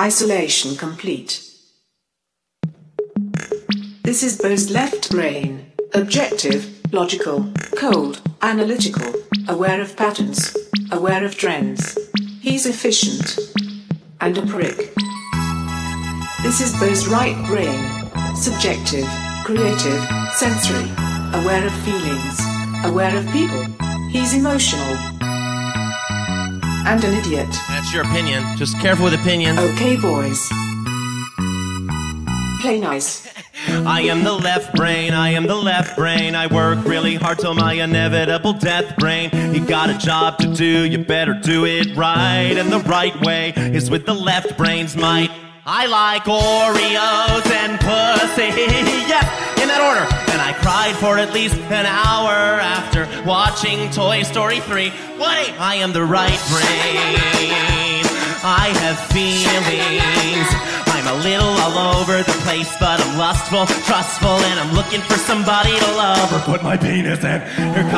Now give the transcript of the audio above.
Isolation complete. This is Bo's left brain. Objective, logical, cold, analytical, aware of patterns, aware of trends. He's efficient. And a prick. This is Bo's right brain. Subjective, creative, sensory, aware of feelings, aware of people. He's emotional. And an idiot. That's your opinion. Just careful with opinions. Okay, boys. Play nice. I am the left brain, I am the left brain. I work really hard till my inevitable death brain. You got a job to do, you better do it right. And the right way is with the left brain's might. I like Oreos and pussy, in that order. And I cried for at least an hour after watching Toy Story 3. Wait, I am the right brain. I have feelings. I'm a little all over the place, but I'm lustful, trustful, and I'm looking for somebody to love or put my penis in. Here comes